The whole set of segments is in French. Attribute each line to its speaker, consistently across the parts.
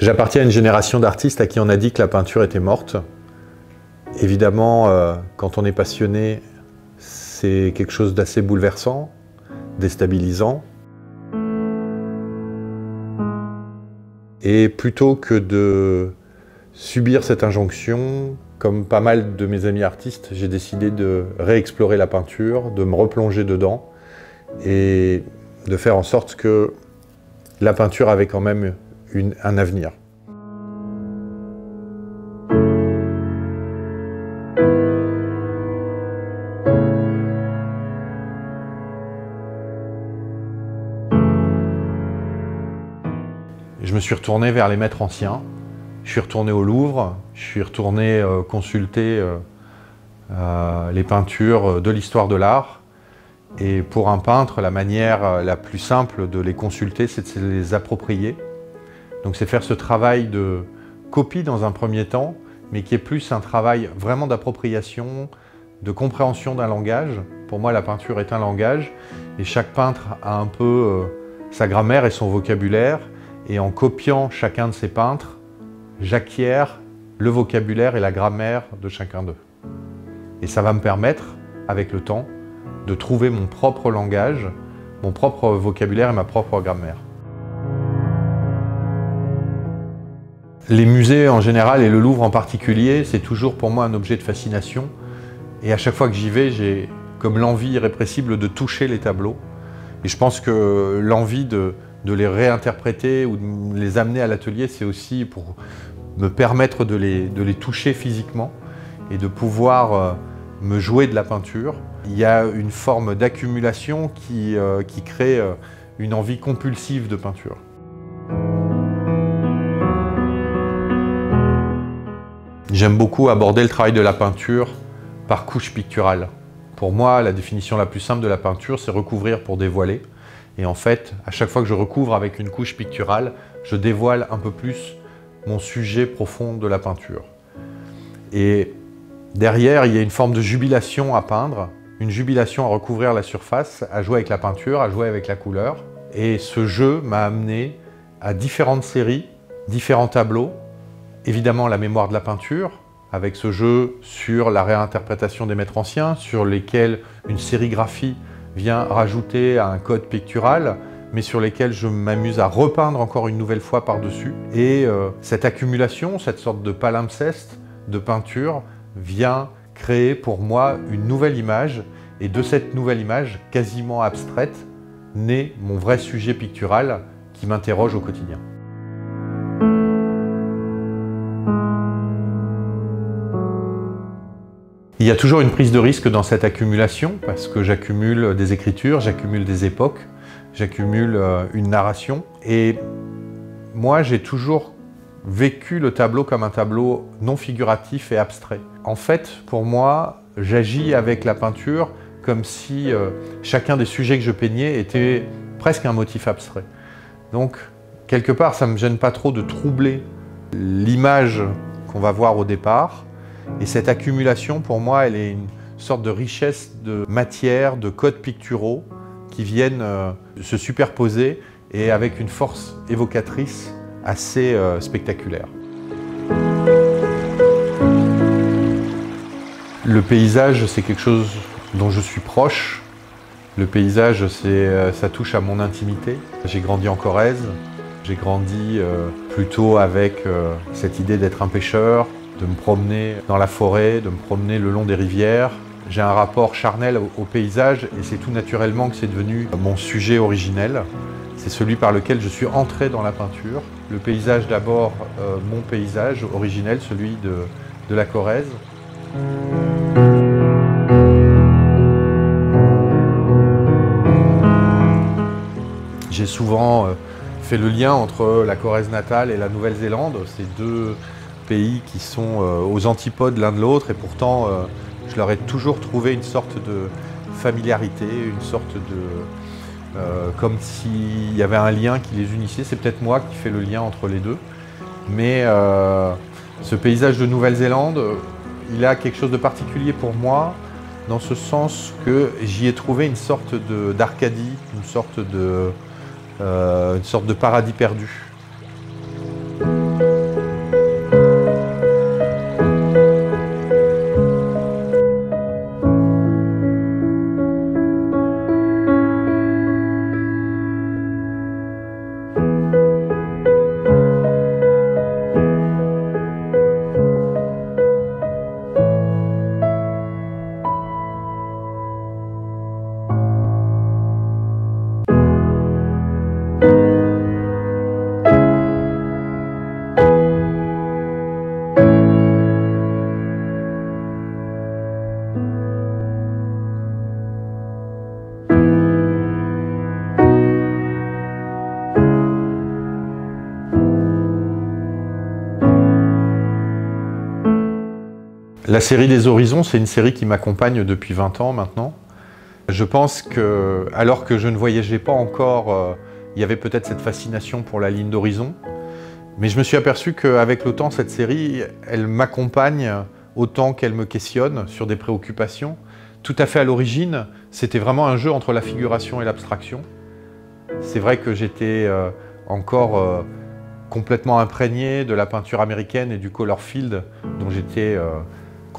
Speaker 1: J'appartiens à une génération d'artistes à qui on a dit que la peinture était morte. Évidemment, euh, quand on est passionné, c'est quelque chose d'assez bouleversant, déstabilisant. Et plutôt que de subir cette injonction, comme pas mal de mes amis artistes, j'ai décidé de réexplorer la peinture, de me replonger dedans et de faire en sorte que la peinture avait quand même un avenir. Je me suis retourné vers les maîtres anciens, je suis retourné au Louvre, je suis retourné euh, consulter euh, euh, les peintures de l'histoire de l'art et pour un peintre, la manière la plus simple de les consulter, c'est de les approprier. Donc c'est faire ce travail de copie dans un premier temps, mais qui est plus un travail vraiment d'appropriation, de compréhension d'un langage. Pour moi, la peinture est un langage, et chaque peintre a un peu euh, sa grammaire et son vocabulaire, et en copiant chacun de ces peintres, j'acquiers le vocabulaire et la grammaire de chacun d'eux. Et ça va me permettre, avec le temps, de trouver mon propre langage, mon propre vocabulaire et ma propre grammaire. Les musées en général et le Louvre en particulier, c'est toujours pour moi un objet de fascination. Et à chaque fois que j'y vais, j'ai comme l'envie irrépressible de toucher les tableaux. Et je pense que l'envie de, les réinterpréter ou de les amener à l'atelier, c'est aussi pour me permettre de les, toucher physiquement et de pouvoir euh, me jouer de la peinture. Il y a une forme d'accumulation qui, euh, crée euh, une envie compulsive de peinture. J'aime beaucoup aborder le travail de la peinture par couche picturale. Pour moi, la définition la plus simple de la peinture, c'est recouvrir pour dévoiler. Et en fait, à chaque fois que je recouvre avec une couche picturale, je dévoile un peu plus mon sujet profond de la peinture. Et derrière, il y a une forme de jubilation à peindre, une jubilation à recouvrir la surface, à jouer avec la peinture, à jouer avec la couleur. Et ce jeu m'a amené à différentes séries, différents tableaux. Évidemment la mémoire de la peinture, avec ce jeu sur la réinterprétation des maîtres anciens, sur lesquels une sérigraphie vient rajouter un code pictural, mais sur lesquels je m'amuse à repeindre encore une nouvelle fois par-dessus. Et euh, cette accumulation, cette sorte de palimpseste de peinture vient créer pour moi une nouvelle image et de cette nouvelle image quasiment abstraite naît mon vrai sujet pictural qui m'interroge au quotidien. Y a toujours une prise de risque dans cette accumulation parce que j'accumule des écritures, j'accumule des époques, j'accumule euh, une narration et moi j'ai toujours vécu le tableau comme un tableau non figuratif et abstrait. En fait, pour moi, j'agis avec la peinture comme si euh, chacun des sujets que je peignais était presque un motif abstrait. Donc, quelque part, ça ne me gêne pas trop de troubler l'image qu'on va voir au départ. Et cette accumulation, pour moi, elle est une sorte de richesse de matière, de codes picturaux qui viennent euh, se superposer et avec une force évocatrice assez euh, spectaculaire. Le paysage, c'est quelque chose dont je suis proche. Le paysage, euh, ça touche à mon intimité. J'ai grandi en Corrèze. J'ai grandi plutôt avec cette idée d'être un pêcheur, de me promener dans la forêt, de me promener le long des rivières. J'ai un rapport charnel au paysage et c'est tout naturellement que c'est devenu mon sujet originel. C'est celui par lequel je suis entré dans la peinture. Le paysage d'abord, euh, mon paysage originel, celui de, la Corrèze. J'ai souvent euh, fait le lien entre la Corrèze natale et la Nouvelle-Zélande, ces deux pays qui sont euh, aux antipodes l'un de l'autre et pourtant je leur ai toujours trouvé une sorte de familiarité, une sorte de, euh, comme s'il y avait un lien qui les unissait. C'est peut-être moi qui fais le lien entre les deux. Mais euh, ce paysage de Nouvelle-Zélande, il a quelque chose de particulier pour moi, dans ce sens que j'y ai trouvé une sorte d'Arcadie, une, de, euh, une sorte de paradis perdu. La série des Horizons, c'est une série qui m'accompagne depuis 20 ans maintenant. Je pense que, alors que je ne voyageais pas encore, euh, il y avait peut-être cette fascination pour la ligne d'horizon. Mais je me suis aperçu qu'avec le temps, cette série, elle m'accompagne autant qu'elle me questionne sur des préoccupations. Tout à fait à l'origine, c'était vraiment un jeu entre la figuration et l'abstraction. C'est vrai que j'étais euh, encore euh, complètement imprégné de la peinture américaine et du color field dont j'étais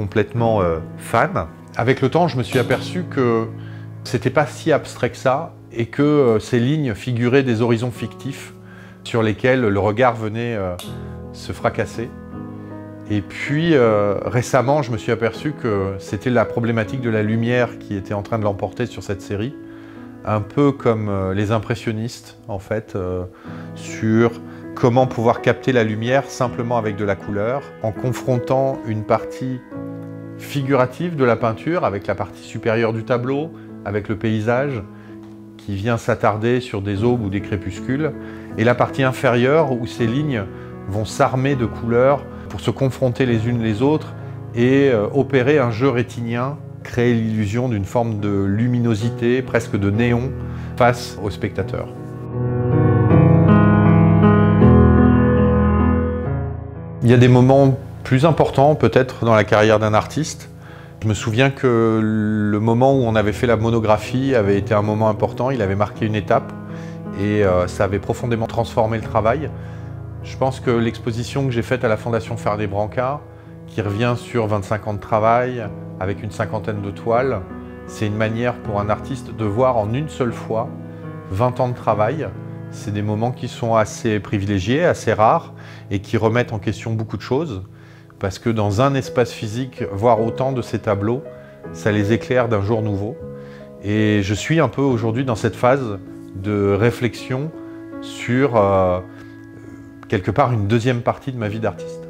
Speaker 1: complètement fan. Avec le temps, je me suis aperçu que c'était pas si abstrait que ça et que ces lignes figuraient des horizons fictifs sur lesquels le regard venait se fracasser. Et puis récemment, je me suis aperçu que c'était la problématique de la lumière qui était en train de l'emporter sur cette série un peu comme euh, les impressionnistes en fait, euh, sur comment pouvoir capter la lumière simplement avec de la couleur, en confrontant une partie figurative de la peinture avec la partie supérieure du tableau, avec le paysage qui vient s'attarder sur des aubes ou des crépuscules, et la partie inférieure où ces lignes vont s'armer de couleurs pour se confronter les unes les autres et euh, opérer un jeu rétinien créer l'illusion d'une forme de luminosité, presque de néon, face au spectateur. Il y a des moments plus importants peut-être dans la carrière d'un artiste. Je me souviens que le moment où on avait fait la monographie avait été un moment important, il avait marqué une étape et euh, ça avait profondément transformé le travail. Je pense que l'exposition que j'ai faite à la Fondation Ferdinand Branca, qui revient sur 25 ans de travail, avec une cinquantaine de toiles. C'est une manière pour un artiste de voir en une seule fois 20 ans de travail. C'est des moments qui sont assez privilégiés, assez rares et qui remettent en question beaucoup de choses parce que dans un espace physique, voir autant de ces tableaux, ça les éclaire d'un jour nouveau. Et je suis un peu aujourd'hui dans cette phase de réflexion sur euh, quelque part une deuxième partie de ma vie d'artiste.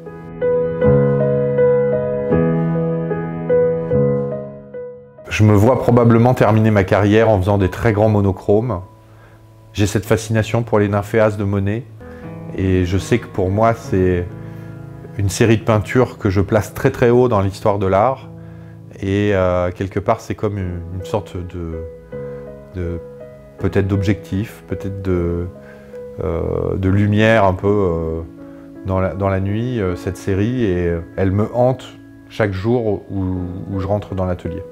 Speaker 1: Je me vois probablement terminer ma carrière en faisant des très grands monochromes. J'ai cette fascination pour les nymphéas de Monet et je sais que pour moi c'est une série de peintures que je place très très haut dans l'histoire de l'art et euh, quelque part c'est comme une, sorte de, peut-être d'objectif, peut-être de, euh, lumière un peu euh, dans, la, nuit, cette série, et elle me hante chaque jour où je rentre dans l'atelier.